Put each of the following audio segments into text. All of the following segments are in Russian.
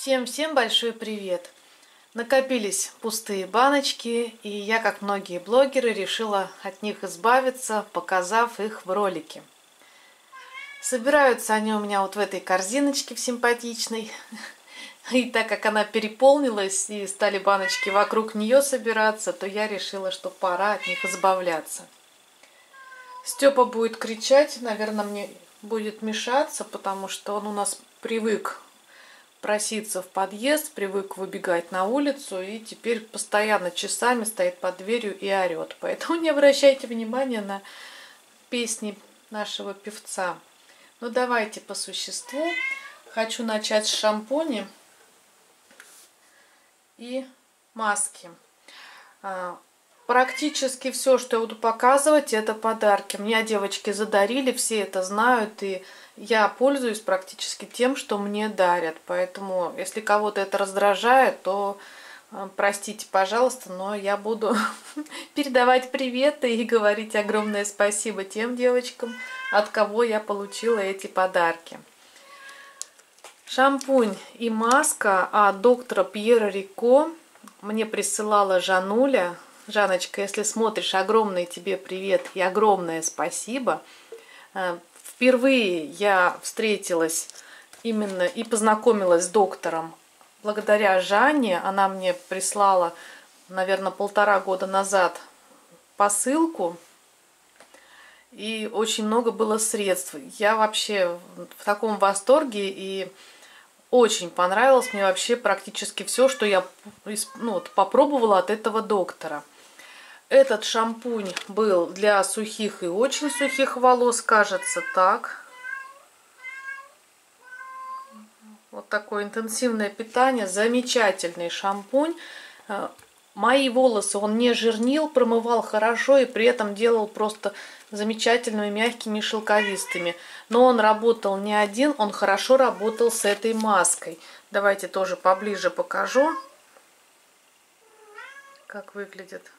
Всем-всем большой привет! Накопились пустые баночки, и я, как многие блогеры, решила от них избавиться, показав их в ролике. Собираются они у меня вот в этой корзиночке в симпатичной. И так как она переполнилась и стали баночки вокруг нее собираться, то я решила, что пора от них избавляться. Степа будет кричать, наверное, мне будет мешаться, потому что он у нас привык проситься в подъезд, привык выбегать на улицу и теперь постоянно часами стоит под дверью и орет. Поэтому не обращайте внимания на песни нашего певца. Ну давайте по существу. Хочу начать с шампуня и маски. Практически все, что я буду показывать, это подарки. Мне девочки задарили, все это знают, и я пользуюсь практически тем, что мне дарят. Поэтому, если кого-то это раздражает, то э, простите, пожалуйста, но я буду передавать приветы и говорить огромное спасибо тем девочкам, от кого я получила эти подарки. Шампунь и маска от доктора Пьера Рико мне присылала Жануля. Жаночка, если смотришь, огромный тебе привет и огромное спасибо. Э, Впервые я встретилась именно и познакомилась с доктором благодаря Жанне. Она мне прислала, наверное, полтора года назад посылку. И очень много было средств. Я вообще в таком восторге и очень понравилось мне вообще практически все, что я ну, вот, попробовала от этого доктора. Этот шампунь был для сухих и очень сухих волос, кажется, так. Вот такое интенсивное питание, замечательный шампунь. Э, мои волосы он не жирнил, промывал хорошо и при этом делал просто замечательными, мягкими, шелковистыми. Но он работал не один, он хорошо работал с этой маской. Давайте тоже поближе покажу, как выглядит.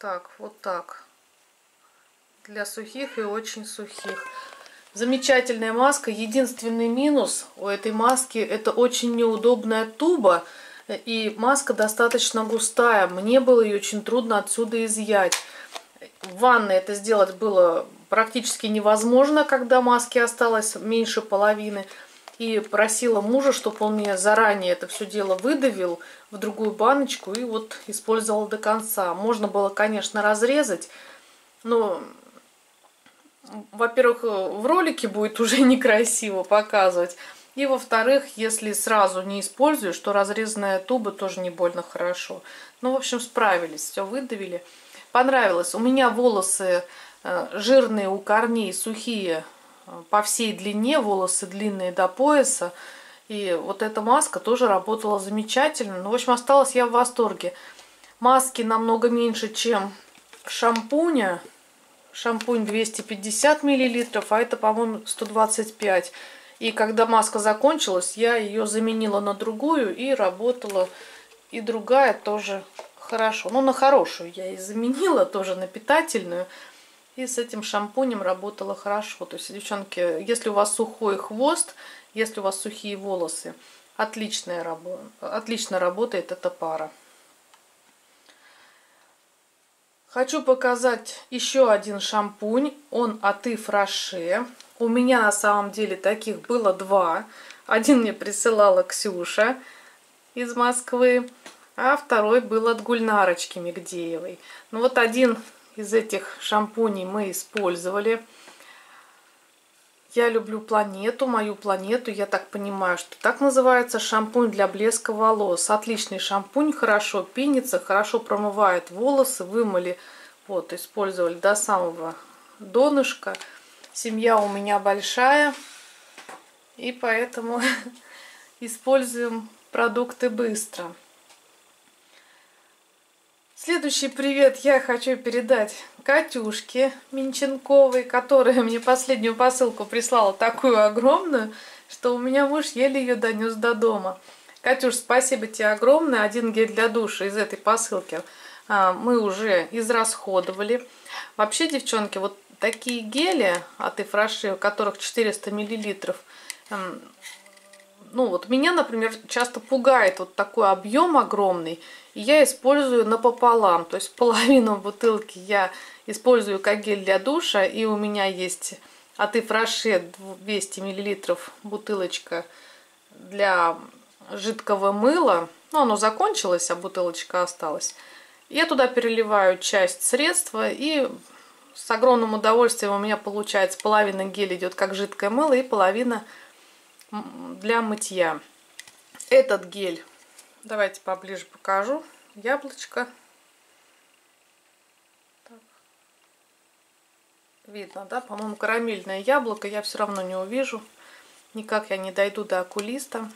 Так, вот так. Для сухих и очень сухих. Замечательная маска. Единственный минус у этой маски это очень неудобная туба. И маска достаточно густая. Мне было ее очень трудно отсюда изъять. В ванной это сделать было практически невозможно, когда маски осталось меньше половины и просила мужа, чтобы он мне заранее это все дело выдавил в другую баночку и вот использовал до конца. Можно было, конечно, разрезать, но, во-первых, в ролике будет уже некрасиво показывать. И во-вторых, если сразу не используешь, то разрезанная туба тоже не больно хорошо. Ну, в общем, справились, все выдавили. Понравилось. У меня волосы э, жирные у корней, сухие по всей длине, волосы длинные до пояса. И вот эта маска тоже работала замечательно. Ну, в общем, осталась я в восторге. Маски намного меньше, чем шампуня. Шампунь 250 миллилитров, а это, по-моему, 125. И когда маска закончилась, я ее заменила на другую и работала. И другая тоже хорошо. Ну, на хорошую я и заменила, тоже на питательную. И с этим шампунем работала хорошо. То есть, девчонки, если у вас сухой хвост, если у вас сухие волосы, отличная работа, отлично работает эта пара. Хочу показать еще один шампунь. Он от Ифраше. У меня на самом деле таких было два. Один мне присылала Ксюша из Москвы, а второй был от Гульнарочки Мигдеевой. Ну вот один из этих шампуней мы использовали. Я люблю планету, мою планету. Я так понимаю, что так называется шампунь для блеска волос. Отличный шампунь, хорошо пенится, хорошо промывает волосы. Вымыли, вот, использовали до самого донышка. Семья у меня большая, и поэтому используем продукты быстро. Следующий привет я хочу передать Катюшке Минченковой, которая мне последнюю посылку прислала такую огромную, что у меня муж еле ее донес до дома. Катюш, спасибо тебе огромное. Один гель для душа из этой посылки а, мы уже израсходовали. Вообще, девчонки, вот такие гели от Ифраши, у которых 400 миллилитров, ну вот меня, например, часто пугает вот такой объем огромный, я использую напополам, то есть половину бутылки я использую как гель для душа, и у меня есть от Ифраше 200 мл бутылочка для жидкого мыла, ну оно закончилось, а бутылочка осталась. Я туда переливаю часть средства и с огромным удовольствием у меня получается половина геля идет как жидкое мыло и половина для мытья. Этот гель, давайте поближе покажу. Яблочко. Так. Видно, да? По-моему, карамельное яблоко я все равно не увижу. Никак я не дойду до окулиста.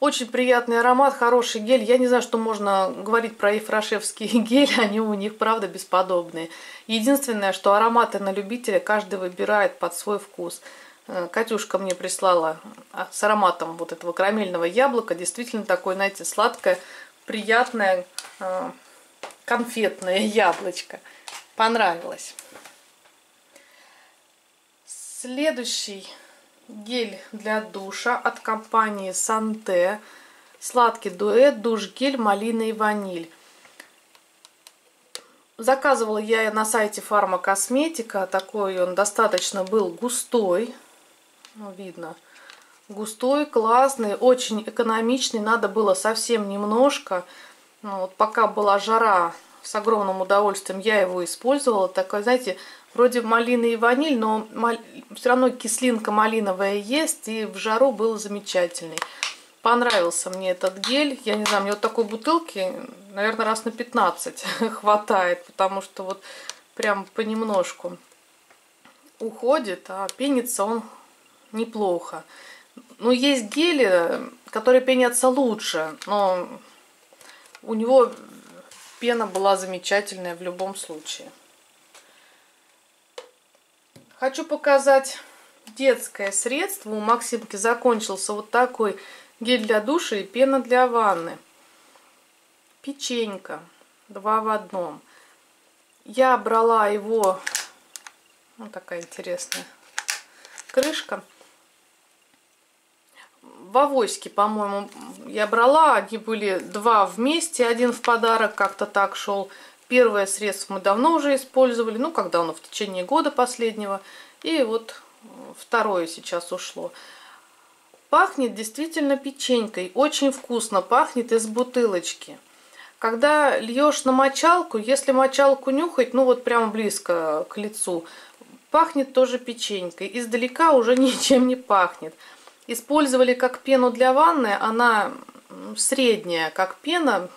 Очень приятный аромат, хороший гель. Я не знаю, что можно говорить про ефрашевские гели, они у них, правда, бесподобные. Единственное, что ароматы на любителя каждый выбирает под свой вкус. Э, Катюшка мне прислала а, с ароматом вот этого карамельного яблока. Действительно такое, знаете, сладкое, приятное, э, конфетное яблочко. Понравилось. Следующий гель для душа от компании Санте. Сладкий дуэт, душ-гель, малина и ваниль. Заказывала я на сайте Фармакосметика. Такой он достаточно был густой. Ну, видно. Густой, классный, очень экономичный. Надо было совсем немножко. Ну, вот пока была жара, с огромным удовольствием я его использовала. Такой, знаете, вроде малины и ваниль, но все равно кислинка малиновая есть, и в жару был замечательный. Понравился мне этот гель. Я не знаю, мне вот такой бутылки, наверное, раз на 15 хватает, потому что вот прям понемножку уходит, а пенится он неплохо. Ну, есть гели, которые пенятся лучше, но у него пена была замечательная в любом случае. Хочу показать детское средство. У Максимки закончился вот такой гель для душа и пена для ванны. Печенька. Два в одном. Я брала его... Вот такая интересная крышка в авоське, по-моему, я брала. Они были два вместе, один в подарок, как-то так шел. Первое средство мы давно уже использовали, ну, когда оно в течение года последнего. И вот второе сейчас ушло. Пахнет действительно печенькой, очень вкусно, пахнет из бутылочки. Когда льешь на мочалку, если мочалку нюхать, ну вот прямо близко к лицу, пахнет тоже печенькой. Издалека уже ничем не пахнет. Использовали как пену для ванны, она средняя, как пена.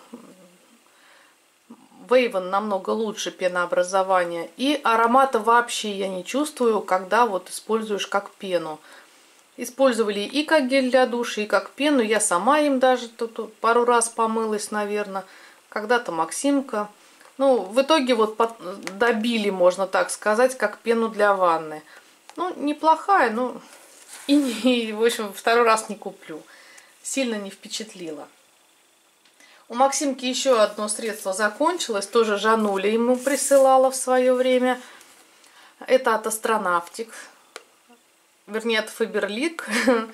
Вейвен намного лучше пенообразования. И аромата вообще я не чувствую, когда вот используешь как пену. Использовали и как гель для душа, и как пену. Я сама им даже тут пару раз помылась, наверное. Когда-то Максимка. Ну, в итоге вот добили, можно так сказать, как пену для ванны. Ну, неплохая, но и, в общем, второй раз не куплю. Сильно не впечатлило. У Максимки еще одно средство закончилось. Тоже Жануля ему присылала в свое время. Это от Астронавтик. Вернее, от Фаберлик.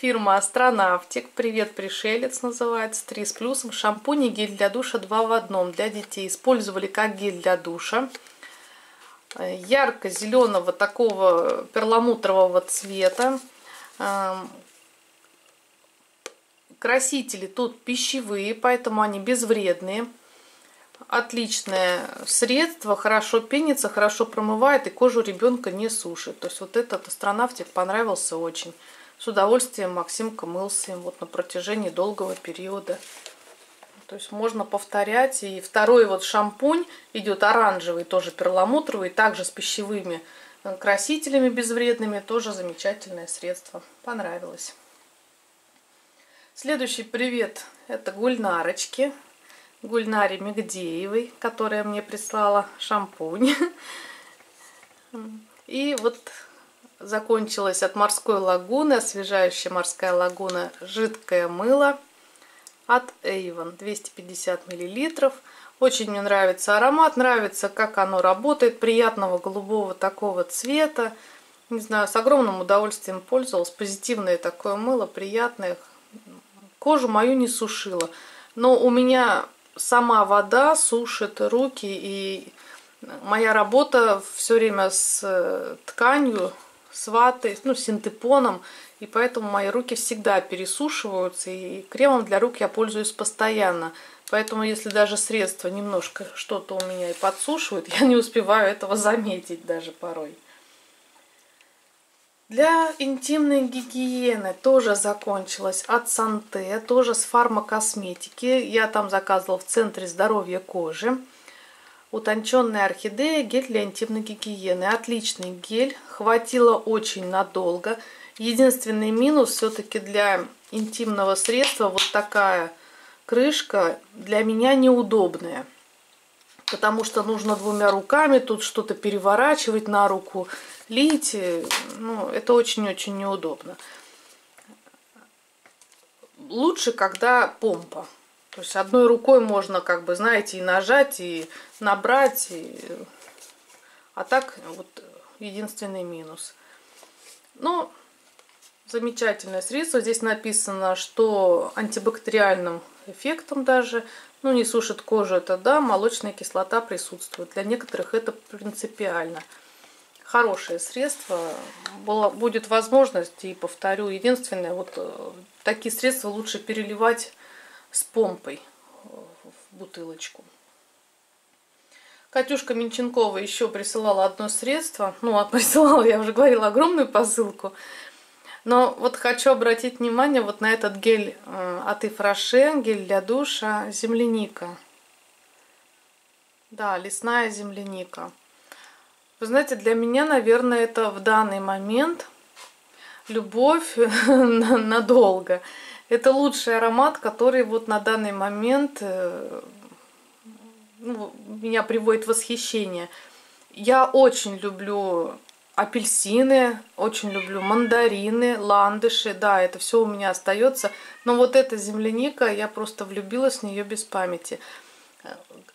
Фирма Астронавтик. Привет, пришелец называется. 3 с плюсом. Шампунь и гель для душа 2 в одном. Для детей использовали как гель для душа ярко-зеленого такого перламутрового цвета. Красители тут пищевые, поэтому они безвредные. Отличное средство, хорошо пенится, хорошо промывает и кожу ребенка не сушит. То есть вот этот астронавтик понравился очень. С удовольствием Максимка мылся им вот на протяжении долгого периода. То есть можно повторять. И второй вот шампунь идет оранжевый, тоже перламутровый, также с пищевыми красителями безвредными. Тоже замечательное средство. Понравилось. Следующий привет это гульнарочки. Гульнаре Мигдеевой, которая мне прислала шампунь. И вот закончилась от морской лагуны, освежающая морская лагуна, жидкое мыло от Avon 250 миллилитров. Очень мне нравится аромат, нравится, как оно работает, приятного голубого такого цвета. Не знаю, с огромным удовольствием пользовалась. Позитивное такое мыло, приятное. Кожу мою не сушила. Но у меня сама вода сушит руки. И моя работа все время с э, тканью, с ватой, ну, синтепоном. И поэтому мои руки всегда пересушиваются. И кремом для рук я пользуюсь постоянно. Поэтому, если даже средство немножко что-то у меня и подсушивает, я не успеваю этого заметить даже порой. Для интимной гигиены тоже закончилась от Санте, тоже с фармакосметики. Я там заказывала в Центре здоровья кожи. Утонченная орхидея, гель для интимной гигиены. Отличный гель, хватило очень надолго. Единственный минус все-таки для интимного средства вот такая крышка для меня неудобная. Потому что нужно двумя руками тут что-то переворачивать на руку, лить. Ну, это очень-очень неудобно. Лучше, когда помпа. То есть одной рукой можно, как бы, знаете, и нажать, и набрать. И... А так вот единственный минус. Ну, замечательное средство. Здесь написано, что антибактериальным эффектом даже. Ну, не сушит кожу, это да, молочная кислота присутствует. Для некоторых это принципиально. Хорошее средство. Была, будет возможность, и повторю, единственное, вот э, такие средства лучше переливать с помпой в бутылочку. Катюшка Минченкова еще присылала одно средство. Ну, а присылала, я уже говорила, огромную посылку. Но вот хочу обратить внимание вот на этот гель э, от Ифраше, гель для душа, земляника. Да, лесная земляника. Вы знаете, для меня, наверное, это в данный момент любовь надолго. Это лучший аромат, который вот на данный момент э, ну, меня приводит в восхищение. Я очень люблю апельсины, очень люблю мандарины, ландыши, да, это все у меня остается. Но вот эта земляника, я просто влюбилась в нее без памяти.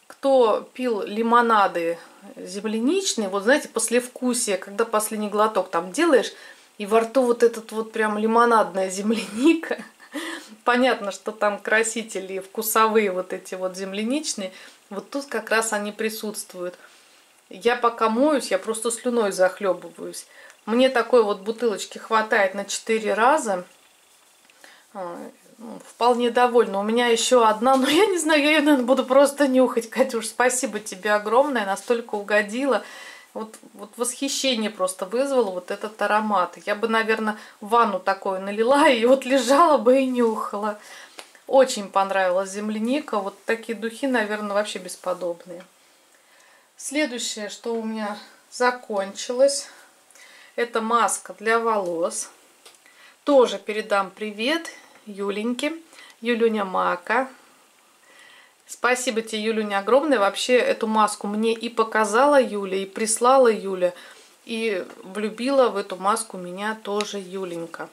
Кто пил лимонады земляничные, вот знаете, послевкусие, когда последний глоток там делаешь, и во рту вот этот вот прям лимонадная земляника. Понятно, что там красители вкусовые вот эти вот земляничные, вот тут как раз они присутствуют. Я пока моюсь, я просто слюной захлебываюсь. Мне такой вот бутылочки хватает на 4 раза. А, ну, вполне довольна. У меня еще одна, но я не знаю, я ее, наверное, буду просто нюхать. Катюш, спасибо тебе огромное, настолько угодила. Вот, вот восхищение просто вызвало вот этот аромат. Я бы, наверное, ванну такую налила и вот лежала бы и нюхала. Очень понравилась земляника. Вот такие духи, наверное, вообще бесподобные. Следующее, что у меня закончилось, это маска для волос. Тоже передам привет Юленьке, Юлюня Мака. Спасибо тебе, Юлюня, огромное. Вообще эту маску мне и показала Юля, и прислала Юля. И влюбила в эту маску меня тоже Юленька.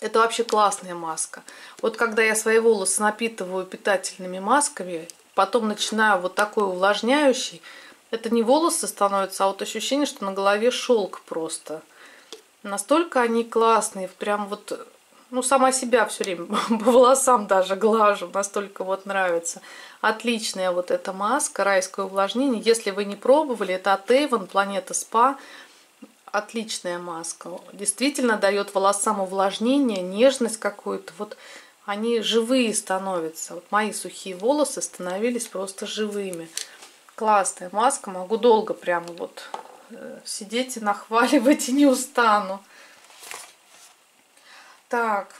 Это вообще классная маска. Вот когда я свои волосы напитываю питательными масками, потом начинаю вот такой увлажняющий, это не волосы становятся, а вот ощущение, что на голове шелк просто. Настолько они классные, прям вот, ну, сама себя все время по волосам даже глажу, настолько вот нравится. Отличная вот эта маска, райское увлажнение. Если вы не пробовали, это от Avon, Планета Спа. Отличная маска. Действительно дает волосам увлажнение, нежность какую-то. Вот они живые становятся. Вот мои сухие волосы становились просто живыми. Классная маска. Могу долго прямо вот э, сидеть и нахваливать и не устану. Так,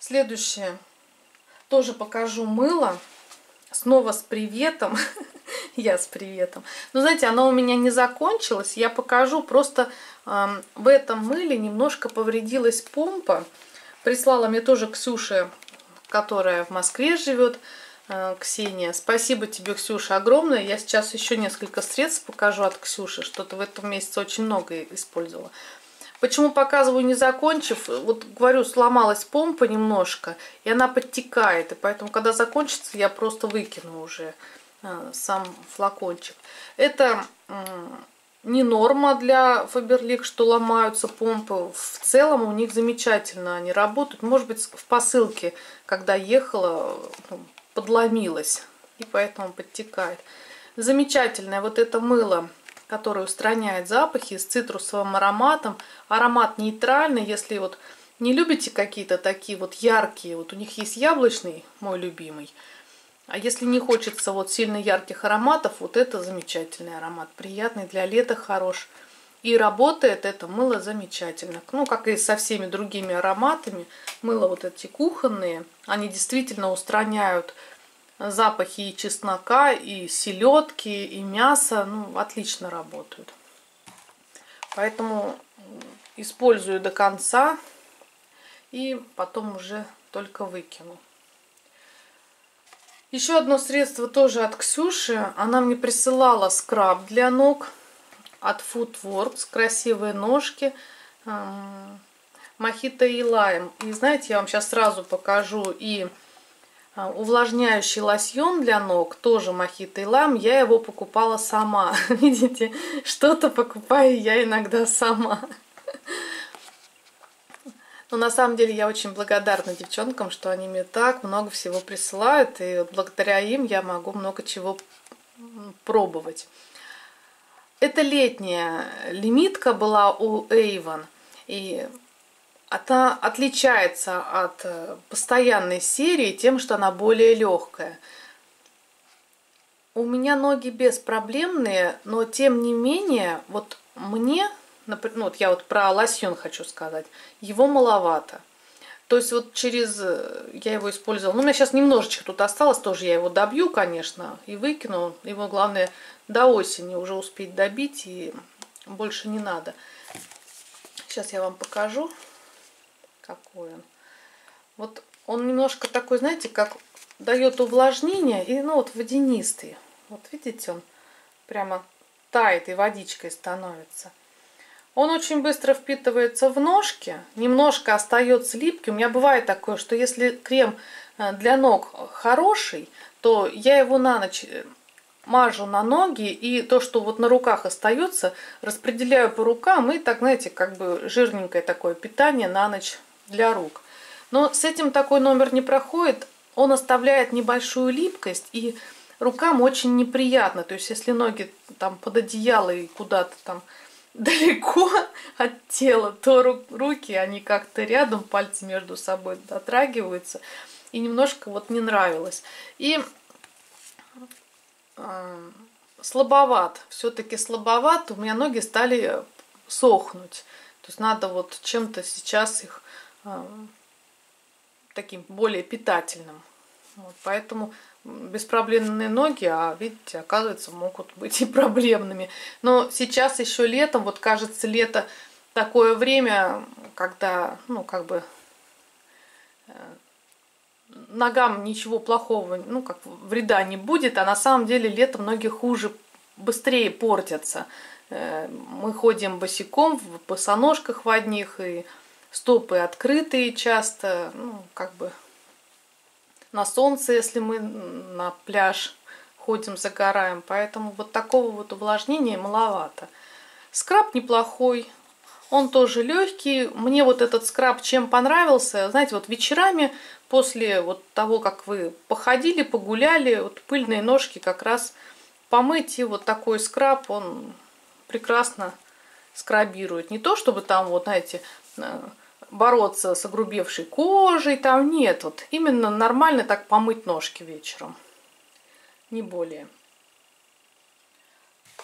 следующее. Тоже покажу мыло. Снова с приветом. Я с приветом. Но знаете, оно у меня не закончилось. Я покажу. Просто э, в этом мыле немножко повредилась помпа. Прислала мне тоже Ксюша, которая в Москве живет. Э, Ксения. Спасибо тебе, Ксюша, огромное. Я сейчас еще несколько средств покажу от Ксюши. Что-то в этом месяце очень много использовала. Почему показываю не закончив? Вот говорю, сломалась помпа немножко, и она подтекает. И поэтому, когда закончится, я просто выкину уже э, сам флакончик. Это не норма для Фаберлик, что ломаются помпы. В целом у них замечательно они работают. Может быть, в посылке, когда ехала, ну, подломилась, и поэтому подтекает. Замечательное вот это мыло, которое устраняет запахи с цитрусовым ароматом. Аромат нейтральный, если вот не любите какие-то такие вот яркие, вот у них есть яблочный, мой любимый, а если не хочется вот сильно ярких ароматов, вот это замечательный аромат, приятный, для лета хорош. И работает это мыло замечательно. Ну, как и со всеми другими ароматами, мыло вот эти кухонные, они действительно устраняют запахи и чеснока, и селедки, и мяса. Ну, отлично работают. Поэтому использую до конца и потом уже только выкину. Еще одно средство тоже от Ксюши. Она мне присылала скраб для ног от Foodworks. Красивые ножки. Мохито и лайм. И знаете, я вам сейчас сразу покажу и а, увлажняющий лосьон для ног, тоже мохито и лайм. Я его покупала сама. Видите, что-то покупаю я иногда сама. Но на самом деле я очень благодарна девчонкам, что они мне так много всего присылают, и благодаря им я могу много чего пробовать. Это летняя лимитка была у Avon, и она отличается от э, постоянной серии тем, что она более легкая. У меня ноги беспроблемные, но тем не менее, вот мне Например, ну вот я вот про лосьон хочу сказать, его маловато. То есть вот через, э, я его использовала, ну у меня сейчас немножечко тут осталось, тоже я его добью, конечно, и выкину. Его главное до осени уже успеть добить и больше не надо. Сейчас я вам покажу, какой он. Вот он немножко такой, знаете, как дает увлажнение и ну вот водянистый. Вот видите, он прямо тает и водичкой становится. Он очень быстро впитывается в ножки, немножко остается липкий. У меня бывает такое, что если крем э, для ног хороший, то я его на ночь э, мажу на ноги, и то, что вот на руках остается, распределяю по рукам, и так, знаете, как бы жирненькое такое питание на ночь для рук. Но с этим такой номер не проходит, он оставляет небольшую липкость, и рукам очень неприятно. То есть, если ноги там под одеяло и куда-то там далеко от тела, то руки, они как-то рядом, пальцы между собой дотрагиваются. И немножко вот не нравилось. И э, слабоват, все-таки слабоват, у меня ноги стали сохнуть. То есть надо вот чем-то сейчас их э, таким более питательным. Вот, поэтому беспроблемные ноги, а видите, оказывается, могут быть и проблемными. Но сейчас еще летом, вот кажется, лето такое время, когда, ну, как бы э, ногам ничего плохого, ну, как вреда не будет, а на самом деле летом ноги хуже, быстрее портятся. Э, мы ходим босиком в босоножках в одних, и стопы открытые часто, ну, как бы на солнце, если мы на пляж ходим, загораем. Поэтому вот такого вот увлажнения маловато. Скраб неплохой, он тоже легкий. Мне вот этот скраб чем понравился, знаете, вот вечерами после вот того, как вы походили, погуляли, вот пыльные ножки как раз помыть, и вот такой скраб, он прекрасно скрабирует. Не то, чтобы там, вот, знаете, э, бороться с огрубевшей кожей, там нет. Вот именно нормально так помыть ножки вечером. Не более.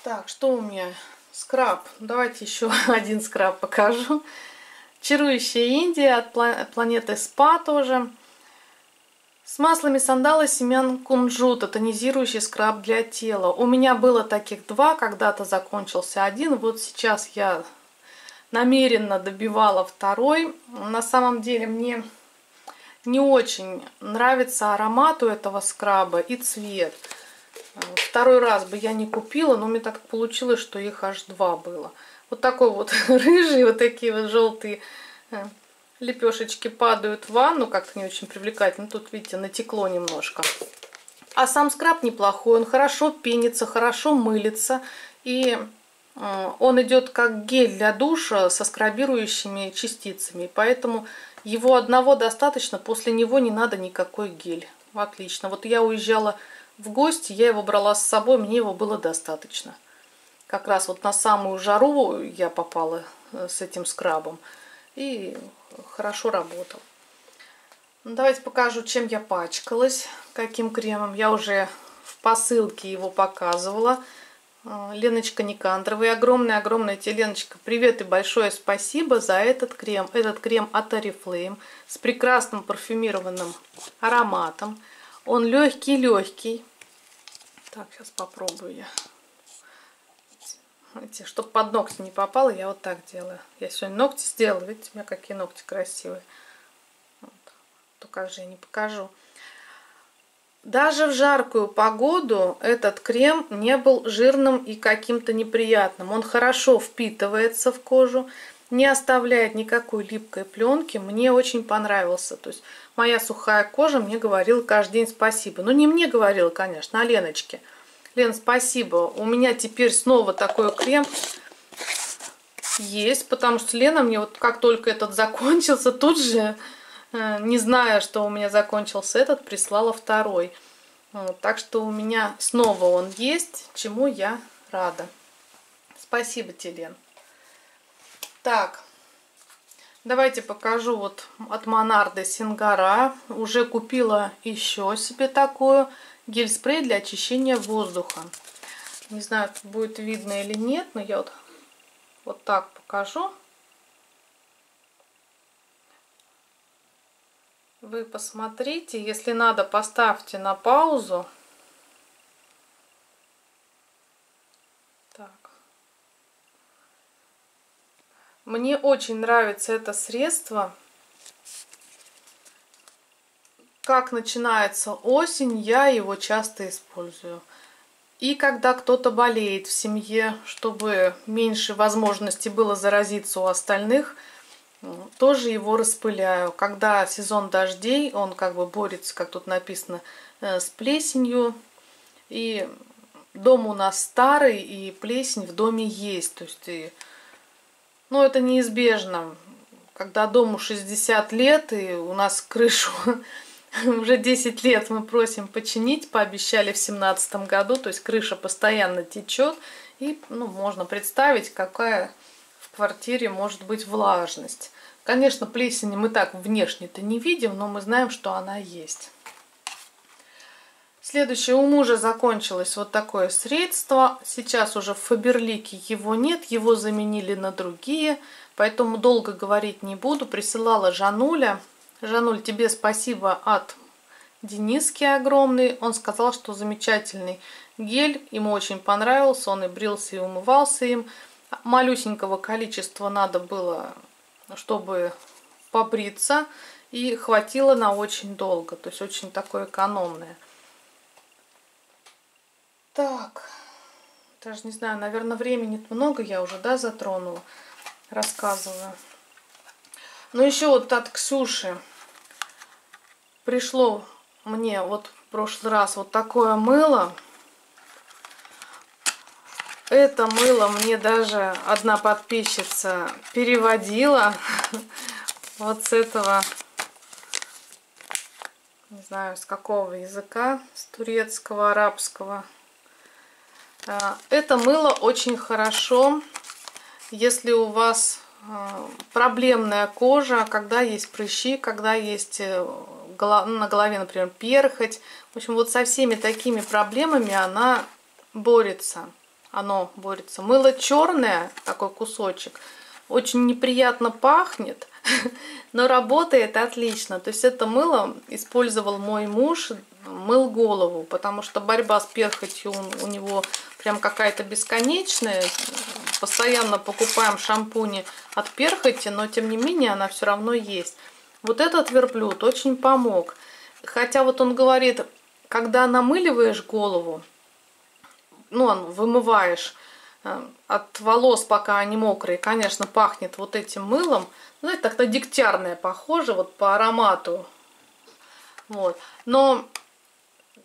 Так, что у меня? Скраб. Давайте еще один скраб покажу. Чарующая Индия от планеты СПА тоже. С маслами сандала семян кунжута, тонизирующий скраб для тела. У меня было таких два, когда-то закончился один. Вот сейчас я намеренно добивала второй. На самом деле мне не очень нравится аромат у этого скраба и цвет. Второй раз бы я не купила, но мне так получилось, что их аж два было. Вот такой вот рыжий, вот такие вот желтые э, лепешечки падают в ванну, как-то не очень привлекательно. Тут, видите, натекло немножко. А сам скраб неплохой, он хорошо пенится, хорошо мылится. И он идет как гель для душа со скрабирующими частицами. Поэтому его одного достаточно, после него не надо никакой гель. Отлично. Вот я уезжала в гости, я его брала с собой, мне его было достаточно. Как раз вот на самую жару я попала э, с этим скрабом. И хорошо работал. Ну, давайте покажу, чем я пачкалась, каким кремом. Я уже в посылке его показывала. А, Леночка Никандровой. Огромное-огромное тебе, Леночка, привет и большое спасибо за этот крем. Этот крем от Oriflame с прекрасным парфюмированным ароматом. Он легкий-легкий. Так, сейчас попробую я. Видите, чтобы под ногти не попало, я вот так делаю. Я сегодня ногти сделала. Видите, у меня какие ногти красивые. Вот. То как же я не покажу. Даже в жаркую погоду этот крем не был жирным и каким-то неприятным. Он хорошо впитывается в кожу, не оставляет никакой липкой пленки. Мне очень понравился. То есть моя сухая кожа мне говорила каждый день спасибо. Ну не мне говорила, конечно, а Леночке. Лен, спасибо. У меня теперь снова такой крем есть, потому что Лена мне вот как только этот закончился, тут же не зная, что у меня закончился этот, прислала второй. Вот, так что у меня снова он есть, чему я рада. Спасибо, Телен. Так, давайте покажу вот от Монарды Сингара. Уже купила еще себе такую гель-спрей для очищения воздуха. Не знаю, будет видно или нет, но я вот, вот так покажу. Вы посмотрите, если надо, поставьте на паузу. Так. Мне очень нравится это средство. Как начинается осень, я его часто использую. И когда кто-то болеет в семье, чтобы меньше возможности было заразиться у остальных – тоже его распыляю. Когда сезон дождей, он как бы борется, как тут написано, э, с плесенью. И дом у нас старый, и плесень в доме есть. То есть, и, ну, это неизбежно. Когда дому 60 лет, и у нас крышу уже 10 лет мы просим починить, пообещали в 2017 году, то есть крыша постоянно течет, и ну, можно представить, какая квартире может быть влажность. Конечно, плесень мы так внешне-то не видим, но мы знаем, что она есть. Следующее, у мужа закончилось вот такое средство. Сейчас уже в Фаберлике его нет, его заменили на другие, поэтому долго говорить не буду. Присылала Жануля. Жануль, тебе спасибо от Дениски огромный. Он сказал, что замечательный гель, ему очень понравился, он и брился, и умывался им малюсенького количества надо было, чтобы побриться. И хватило на очень долго. То есть очень такое экономное. Так. Даже не знаю, наверное, времени много я уже, да, затронула. Рассказываю. Ну, еще вот от Ксюши пришло мне вот в прошлый раз вот такое мыло. Это мыло мне даже одна подписчица переводила вот с этого, не знаю, с какого языка, с турецкого, арабского. А, это мыло очень хорошо, если у вас а, проблемная кожа, когда есть прыщи, когда есть э, ну, на голове, например, перхоть. В общем, вот со всеми такими проблемами она борется оно борется. Мыло черное, такой кусочек, очень неприятно пахнет, но работает отлично. То есть это мыло использовал мой муж, мыл голову, потому что борьба с перхотью у него прям какая-то бесконечная. Постоянно покупаем шампуни от перхоти, но тем не менее она все равно есть. Вот этот верблюд очень помог. Хотя вот он говорит, когда намыливаешь голову, ну, вымываешь э, от волос, пока они мокрые, конечно, пахнет вот этим мылом. Знаете, так на дегтярное похоже, вот по аромату. Вот. Но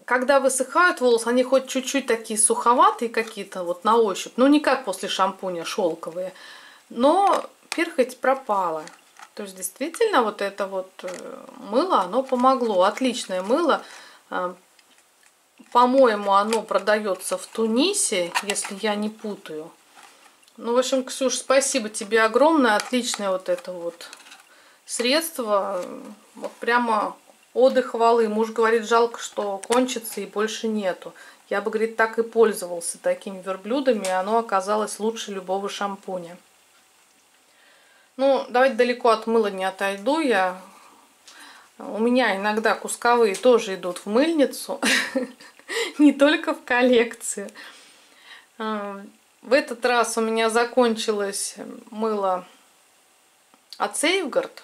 когда высыхают волосы, они хоть чуть-чуть такие суховатые какие-то вот на ощупь, ну не как после шампуня шелковые, но перхоть пропала. То есть действительно вот это вот э, мыло, оно помогло. Отличное мыло. По-моему, оно продается в Тунисе, если я не путаю. Ну, в общем, Ксюш, спасибо тебе огромное. Отличное вот это вот средство. Вот прямо отдых хвалы. Муж говорит, жалко, что кончится и больше нету. Я бы, говорит, так и пользовался такими верблюдами, и оно оказалось лучше любого шампуня. Ну, давайте далеко от мыла не отойду. Я... У меня иногда кусковые тоже идут в мыльницу, не только в коллекцию. А, в этот раз у меня закончилось мыло от Сейфгард.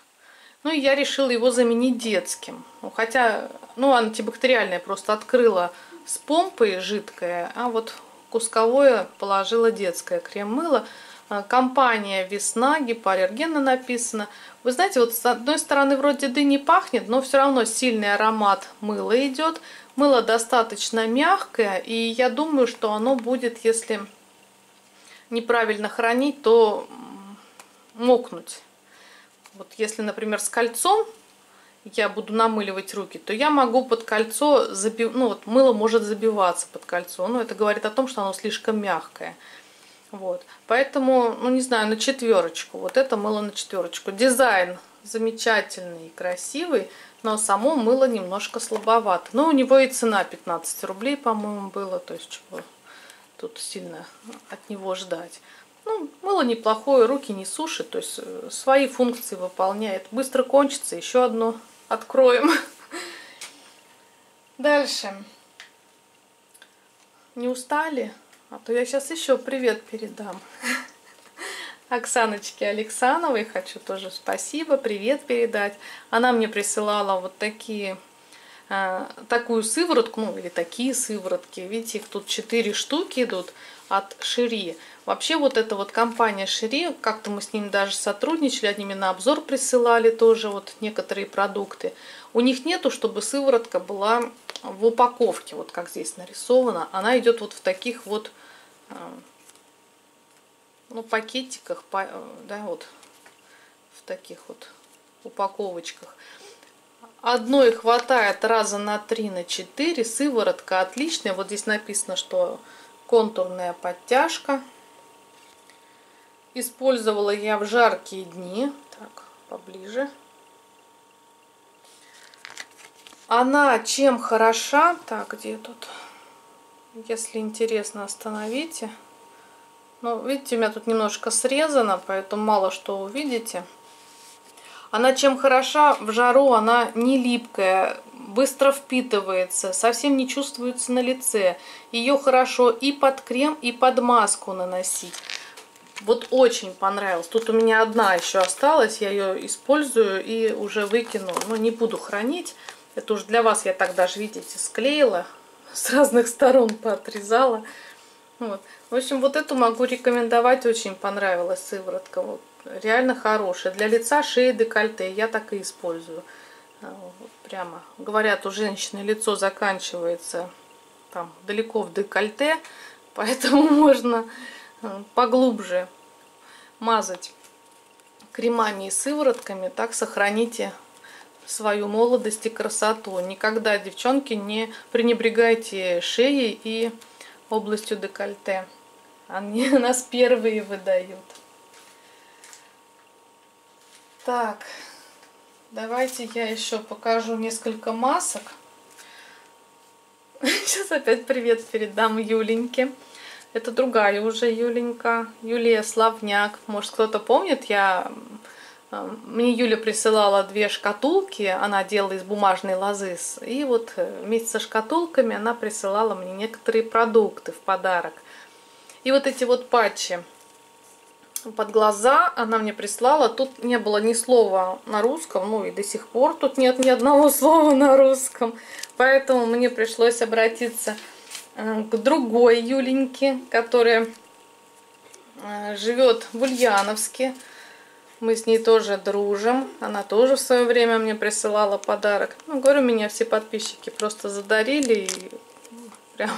Ну и я решила его заменить детским. Ну, хотя, ну, антибактериальное просто открыла с помпой жидкое, а вот кусковое положила детское крем-мыло. А, компания «Весна», гипоаллергенно написано. Вы знаете, вот с одной стороны вроде дыни пахнет, но все равно сильный аромат мыла идет. Мыло достаточно мягкое, и я думаю, что оно будет, если неправильно хранить, то мокнуть. Вот если, например, с кольцом я буду намыливать руки, то я могу под кольцо, забив... ну вот мыло может забиваться под кольцо. Но это говорит о том, что оно слишком мягкое. Вот. Поэтому, ну не знаю, на четверочку. Вот это мыло на четверочку. Дизайн замечательный и красивый, но само мыло немножко слабовато. Но у него и цена 15 рублей, по-моему, было. То есть чего тут сильно от него ждать. Ну, мыло неплохое, руки не сушит, то есть э, свои функции выполняет. Быстро кончится, еще одно откроем. Дальше. Не устали? А то я сейчас еще привет передам. Оксаночке Алексановой хочу тоже спасибо, привет передать. Она мне присылала вот такие Э, такую сыворотку, ну или такие сыворотки, видите, их тут 4 штуки идут от Шири. Вообще вот эта вот компания Шири, как-то мы с ними даже сотрудничали, они мне на обзор присылали тоже вот некоторые продукты. У них нету, чтобы сыворотка была в упаковке, вот как здесь нарисовано. Она идет вот в таких вот ну, пакетиках, э, да, вот в таких вот упаковочках. Одной хватает раза на 3 на 4. Сыворотка отличная. Вот здесь написано, что контурная подтяжка. Использовала я в жаркие дни. Так, поближе. Она чем хороша? Так, где тут? Если интересно, остановите. Ну, видите, у меня тут немножко срезано, поэтому мало что увидите. Она чем хороша, в жару она не липкая, быстро впитывается, совсем не чувствуется на лице. Ее хорошо и под крем, и под маску наносить. Вот очень понравилось. Тут у меня одна еще осталась, я ее использую и уже выкину. Но не буду хранить. Это уже для вас я так даже, видите, склеила. С разных сторон поотрезала. Вот. В общем, вот эту могу рекомендовать. Очень понравилась сыворотка. Вот реально хорошая. Для лица, шеи, декольте я так и использую. А, вот прямо. Говорят, у женщины лицо заканчивается там далеко в декольте, поэтому можно а, поглубже мазать кремами и сыворотками. Так сохраните свою молодость и красоту. Никогда, девчонки, не пренебрегайте шеей и областью декольте. Они нас первые выдают. Так, давайте я еще покажу несколько масок. Сейчас опять привет передам Юленьке. Это другая уже Юленька, Юлия Славняк. Может кто-то помнит, я мне Юля присылала две шкатулки, она делала из бумажной лозы. И вот э, вместе со шкатулками она присылала мне некоторые продукты в подарок. И вот эти вот патчи под глаза она мне прислала. Тут не было ни слова на русском, ну и до сих пор тут нет ни одного слова на русском. Поэтому мне пришлось обратиться э, к другой Юленьке, которая э, живет в Ульяновске. Мы с ней тоже дружим. Она тоже в свое время мне присылала подарок. Ну, говорю, меня все подписчики просто задарили. И прям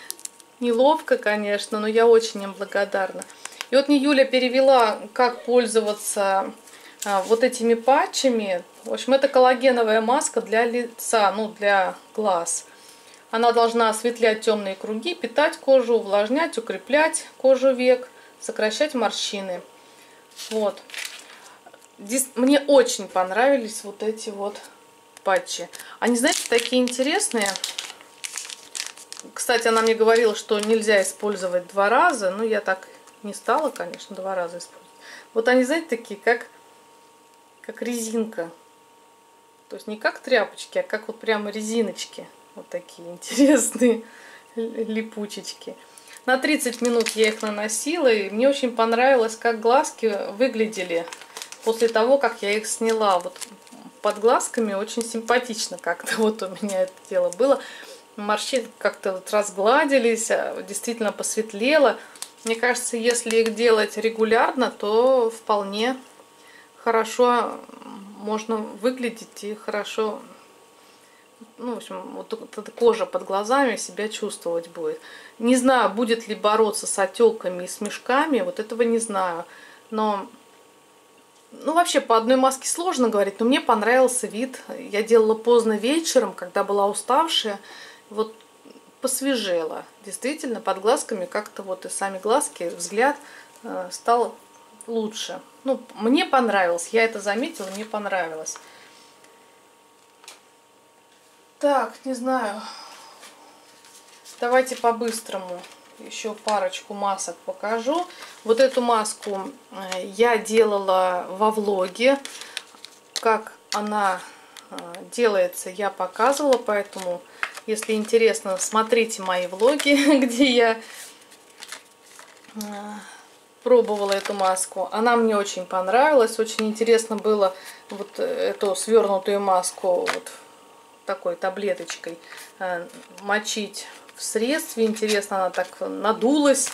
неловко, конечно, но я очень им благодарна. И вот мне Юля перевела, как пользоваться а, вот этими патчами. В общем, это коллагеновая маска для лица, ну, для глаз. Она должна осветлять темные круги, питать кожу, увлажнять, укреплять кожу век, сокращать морщины. Вот. Мне очень понравились вот эти вот патчи. Они, знаете, такие интересные. Кстати, она мне говорила, что нельзя использовать два раза. Ну, я так не стала, конечно, два раза использовать. Вот они, знаете, такие, как, как резинка. То есть не как тряпочки, а как вот прямо резиночки. Вот такие интересные липучечки. На 30 минут я их наносила, и мне очень понравилось, как глазки выглядели после того, как я их сняла. Вот под глазками очень симпатично как-то вот у меня это дело было. Морщины как-то вот разгладились, а действительно посветлело. Мне кажется, если их делать регулярно, то вполне хорошо можно выглядеть и хорошо, ну, в общем, вот эта кожа под глазами себя чувствовать будет. Не знаю, будет ли бороться с отеками и с мешками, вот этого не знаю. Но ну, вообще, по одной маске сложно говорить, но мне понравился вид. Я делала поздно вечером, когда была уставшая. Вот посвежела. Действительно, под глазками как-то вот и сами глазки, взгляд э, стал лучше. Ну, мне понравилось. Я это заметила, мне понравилось. Так, не знаю. Давайте по-быстрому еще парочку масок покажу. Вот эту маску э, я делала во влоге. Как она э, делается, я показывала, поэтому, если интересно, смотрите мои влоги, где я э, пробовала эту маску. Она мне очень понравилась. Очень интересно было вот эту свернутую маску вот такой таблеточкой мочить средстве. Интересно, она так надулась.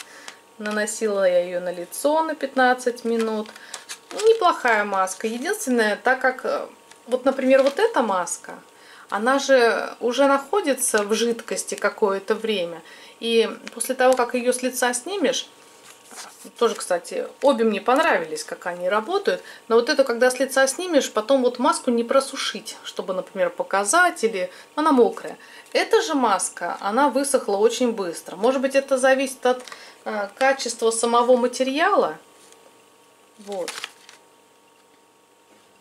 Наносила я ее на лицо на 15 минут. Неплохая маска. Единственное, так как, э, вот, например, вот эта маска, она же уже находится в жидкости какое-то время. И после того, как ее с лица снимешь, тоже, кстати, обе мне понравились, как они работают. Но вот это, когда с лица снимешь, потом вот маску не просушить, чтобы, например, показать, или она мокрая. Эта же маска, она высохла очень быстро. Может быть, это зависит от э, качества самого материала. Вот.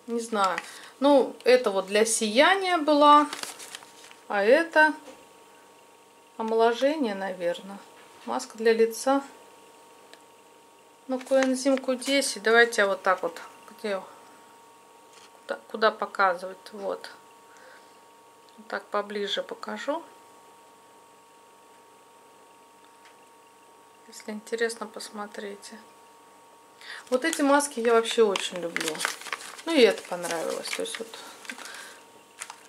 Не знаю. Ну, это вот для сияния была. А это омоложение, наверное. Маска для лица. Ну, коэнзим Q10. Давайте я вот так вот. Где? Куда, куда показывать? Вот. вот. Так поближе покажу. Если интересно, посмотрите. Вот эти маски я вообще очень люблю. Ну и это понравилось. То есть вот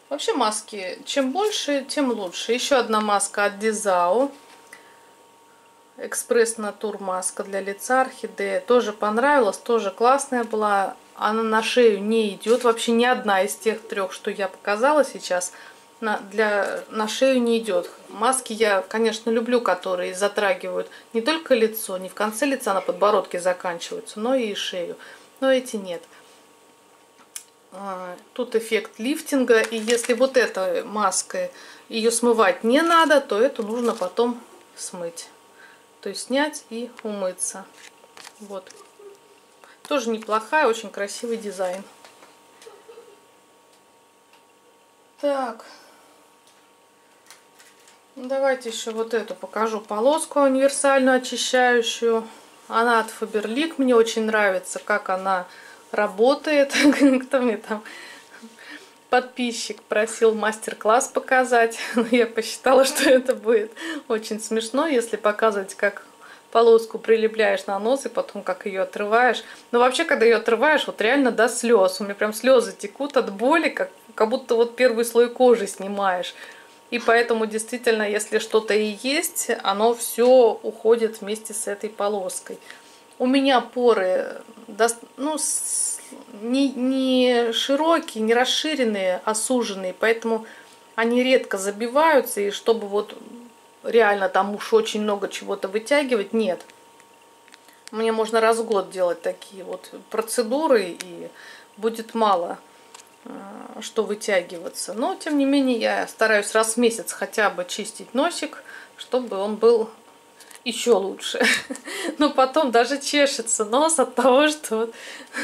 Вообще маски, чем больше, тем лучше. Еще одна маска от Дизао. Экспресс Натур маска для лица орхидея. Тоже понравилась, тоже классная была. Она на шею не идет. Вообще ни одна из тех трех, что я показала сейчас, на, для, на шею не идет. Маски я, конечно, люблю, которые затрагивают не только лицо, не в конце лица, на подбородке заканчиваются, но и шею. Но эти нет. А, тут эффект лифтинга. И если вот эта маска, ее смывать не надо, то эту нужно потом смыть. То есть снять и умыться. Вот. Тоже неплохая, очень красивый дизайн. Так. Давайте еще вот эту покажу полоску универсальную очищающую. Она от Faberlic. Мне очень нравится, как она работает. Кто мне там подписчик просил мастер-класс показать. Я посчитала, что это будет очень смешно, если показывать, как полоску прилепляешь на нос и потом как ее отрываешь. Но вообще, когда ее отрываешь, вот реально до слез. У меня прям слезы текут от боли, как, как будто вот первый слой кожи снимаешь. И поэтому действительно, если что-то и есть, оно все уходит вместе с этой полоской. У меня поры ну, не, не широкие, не расширенные, а суженные, поэтому они редко забиваются, и чтобы вот реально там уж очень много чего-то вытягивать, нет. Мне можно раз в год делать такие вот процедуры, и будет мало э, что вытягиваться. Но, тем не менее, я стараюсь раз в месяц хотя бы чистить носик, чтобы он был еще лучше. Но потом даже чешется нос от того, что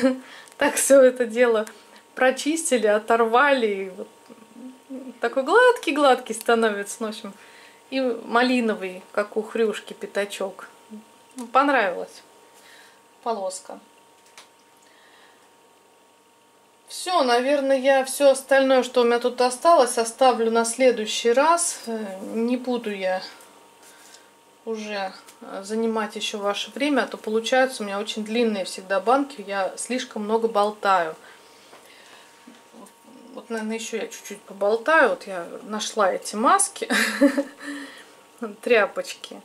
так все это дело прочистили, оторвали. И вот такой гладкий-гладкий становится, ну, в общем, и малиновый, как у хрюшки, пятачок. Понравилось полоска. Все, наверное, я все остальное, что у меня тут осталось, оставлю на следующий раз. Э, не буду я уже занимать еще ваше время, а то получается у меня очень длинные всегда банки, я слишком много болтаю. Вот, наверное, еще я чуть-чуть поболтаю. Вот я нашла эти маски, тряпочки.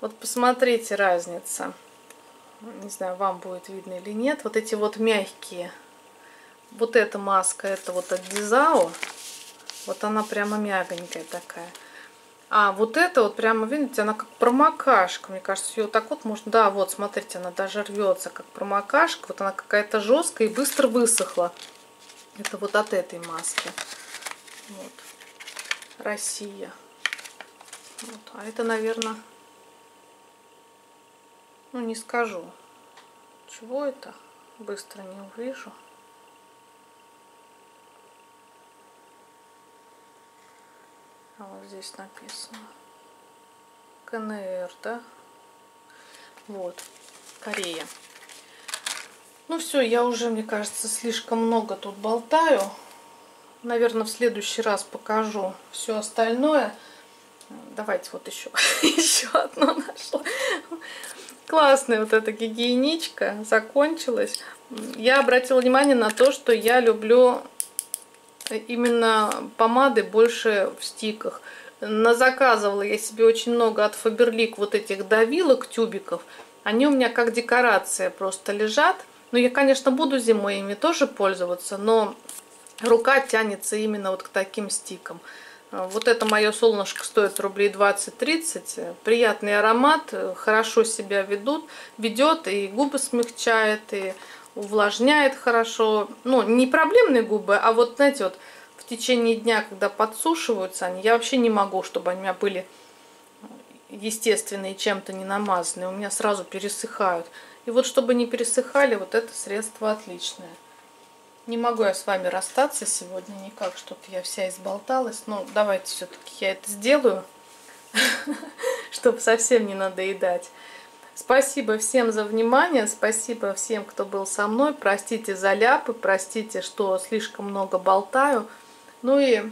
Вот посмотрите разница не знаю, вам будет видно или нет, вот эти вот мягкие. Вот эта маска, это вот от Дизао. Вот она прямо мягонькая такая. А вот это вот прямо, видите, она как промокашка. Мне кажется, ее так вот можно... Да, вот, смотрите, она даже рвется, как промокашка. Вот она какая-то жесткая и быстро высохла. Это вот от этой маски. Вот. Россия. Вот. А это, наверное, ну, не скажу. Чего это? Быстро не увижу. А вот здесь написано. КНР, да? Вот. Корея. Ну все, я уже, мне кажется, слишком много тут болтаю. Наверное, в следующий раз покажу все остальное. Давайте вот еще, еще одно нашла. Классная вот эта гигиеничка закончилась. Я обратила внимание на то, что я люблю именно помады больше в стиках. Назаказывала я себе очень много от Faberlic вот этих давилок, тюбиков. Они у меня как декорация просто лежат. Но я, конечно, буду зимой ими тоже пользоваться, но рука тянется именно вот к таким стикам. Вот это мое солнышко стоит рублей 20-30. Приятный аромат, хорошо себя ведут, ведет и губы смягчает, и увлажняет хорошо. Ну, не проблемные губы, а вот, знаете, вот в течение дня, когда подсушиваются они, я вообще не могу, чтобы они у меня были естественные, чем-то не намазанные. У меня сразу пересыхают. И вот чтобы не пересыхали, вот это средство отличное. Не могу я с вами расстаться сегодня никак, что-то я вся изболталась. Но давайте все-таки я это сделаю, чтобы совсем не надоедать. Спасибо всем за внимание, спасибо всем, кто был со мной. Простите за ляпы, простите, что слишком много болтаю. Ну и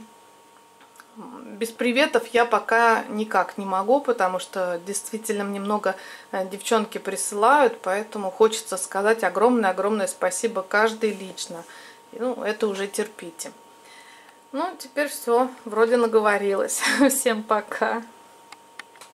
без приветов я пока никак не могу, потому что действительно мне много э, девчонки присылают, поэтому хочется сказать огромное-огромное спасибо каждой лично. Ну, это уже терпите. Ну, теперь все, вроде наговорилась. Всем пока.